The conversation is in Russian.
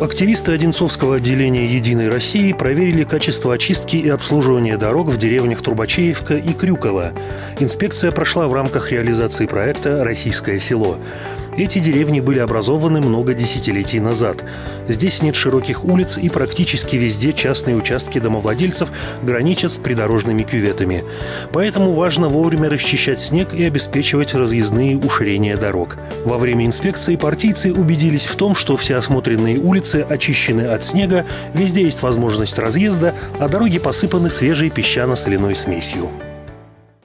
Активисты Одинцовского отделения «Единой России» проверили качество очистки и обслуживания дорог в деревнях Трубачеевка и Крюково. Инспекция прошла в рамках реализации проекта «Российское село». Эти деревни были образованы много десятилетий назад. Здесь нет широких улиц и практически везде частные участки домовладельцев граничат с придорожными кюветами. Поэтому важно вовремя расчищать снег и обеспечивать разъездные уширения дорог. Во время инспекции партийцы убедились в том, что все осмотренные улицы очищены от снега, везде есть возможность разъезда, а дороги посыпаны свежей песчано-соляной смесью.